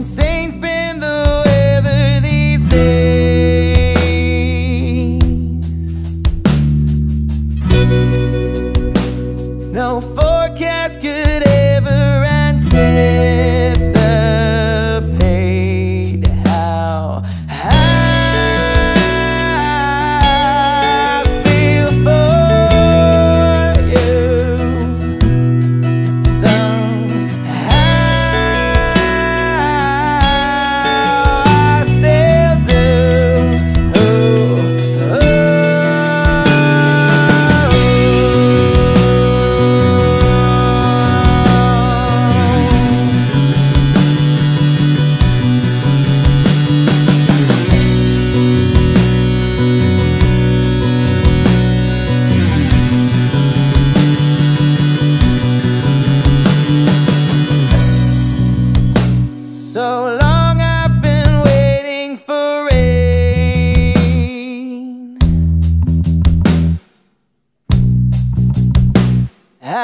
Insane's been the weather these days. No forecast could ever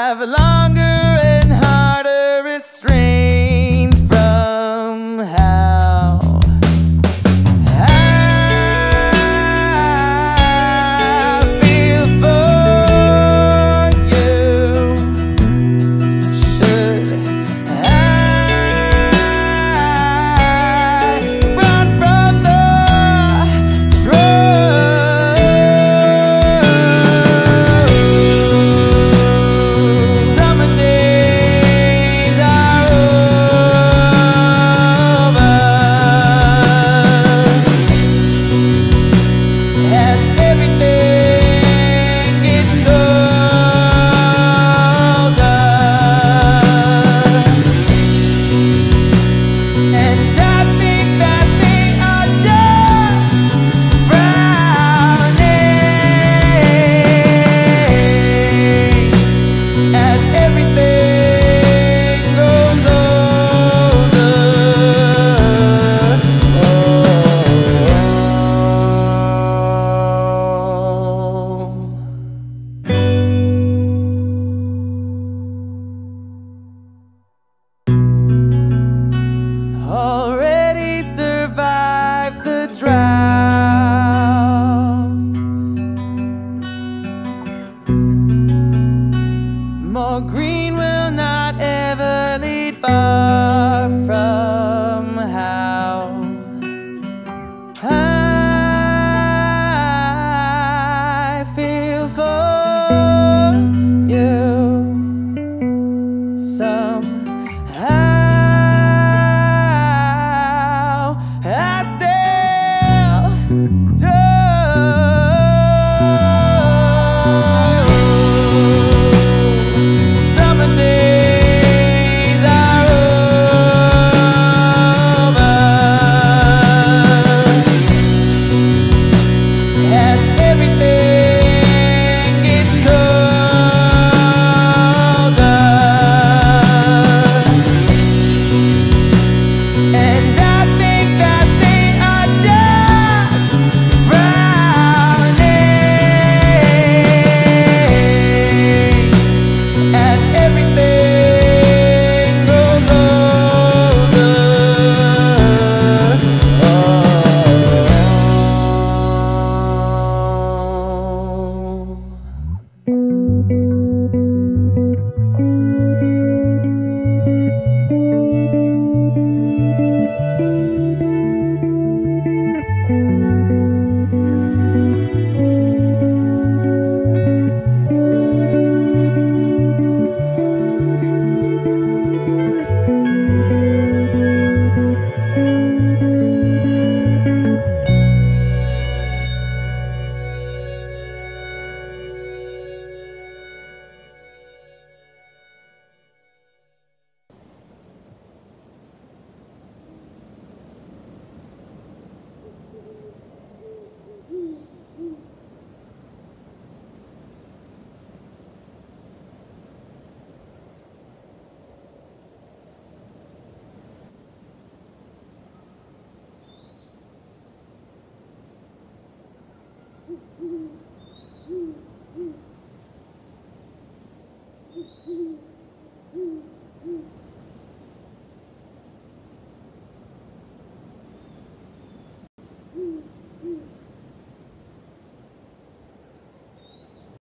have a long green.